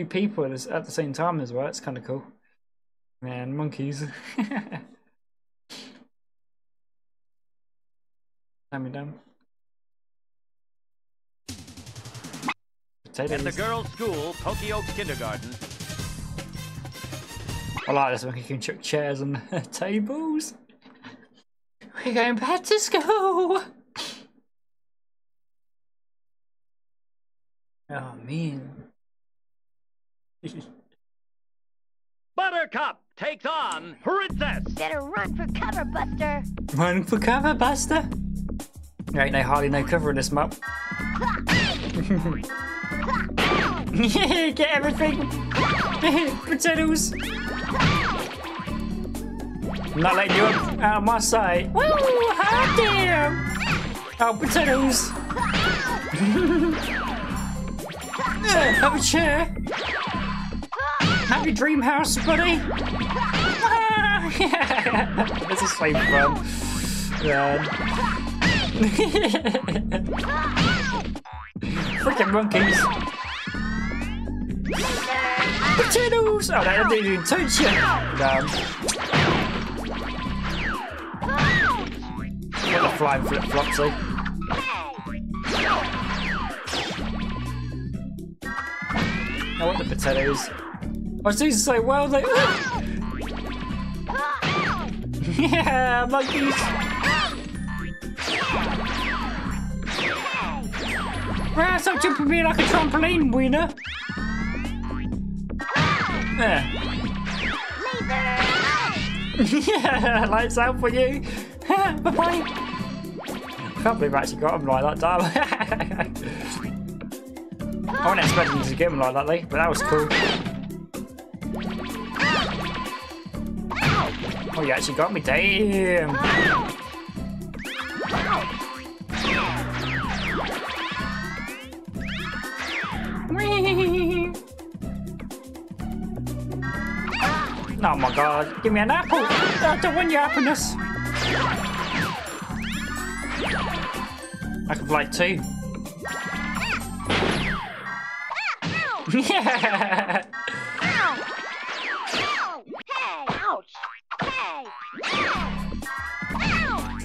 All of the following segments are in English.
Two people at the- same time as well. It's kind of cool. Man, monkeys. Hand me down. At the girls' school, Oaks Kindergarten, I like this when you can chuck chairs and tables. We're going back to school. Oh man. Buttercup takes on Princess. Better run for cover, Buster. Run for cover, Buster. There ain't no hardly no cover in this map. get everything. Potatoes. I'm not letting you up out of my sight. Woo! Hot damn! Oh, potatoes. Yeah, uh, Have a chair. Happy dream house, buddy. Ah, yeah. this is so fun. Yeah. Freaking monkeys. Potatoes! Oh, that didn't even touch you. Damn. What the flying flip flopsy. I want the potatoes. I was doing so well, they. yeah, monkeys! Ah, stop jumping me like a trampoline, winner! There. yeah, lights out for you. bye bye. I can't believe I actually got him like that, damn. I wasn't expecting to get him like that, though, but that was cool. Oh, you actually got me, damn. Oh my god, give me an apple! I don't want your happiness! I can fly too. yeah!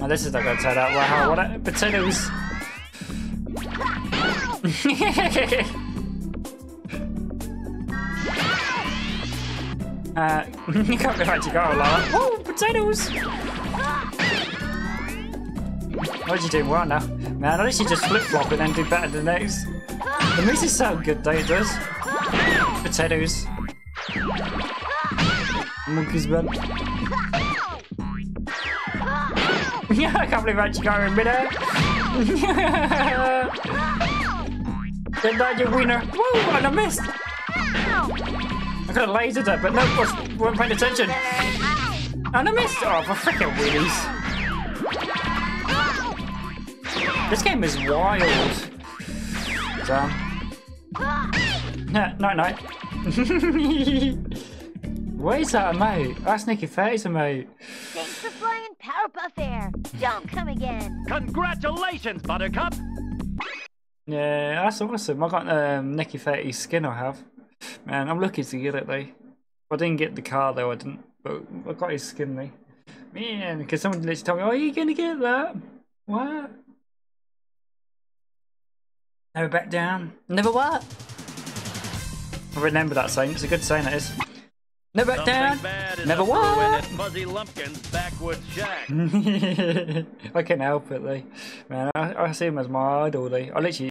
Now this is not gonna turn out well. What a- potatoes? uh, you can't be right to go, Lara. Oh, potatoes! What are you doing well now? Man, least you just flip flop and then do better than those. The music sound good though, it does. Potatoes. Monkeys, man. Yeah, I can't believe I actually got her in midair. Then that your winner. Woo, and I missed. I could have lasered her, but no, was, weren't paying attention. And I missed. Oh, for freaking wheelies. This game is wild. Damn. No, no, no. Where's that, mate? That's Nicky Fazer, mate. Thanks for flying Powerpuff Air. Don't come again. Congratulations, Buttercup. Yeah, that's awesome. I got um, Nicky Fatty's skin I have. Man, I'm lucky to get it though. I didn't get the car though, I didn't. But I got his skin though. Man, because someone literally told me, oh, are you going to get that? What? Never back down. Never what? I remember that saying. It's a good saying, it is. Never back Something down. Never what? Fuzzy Lumpkins' backwoods shack. I can't help it though. Man, I, I see him as my idol though. I literally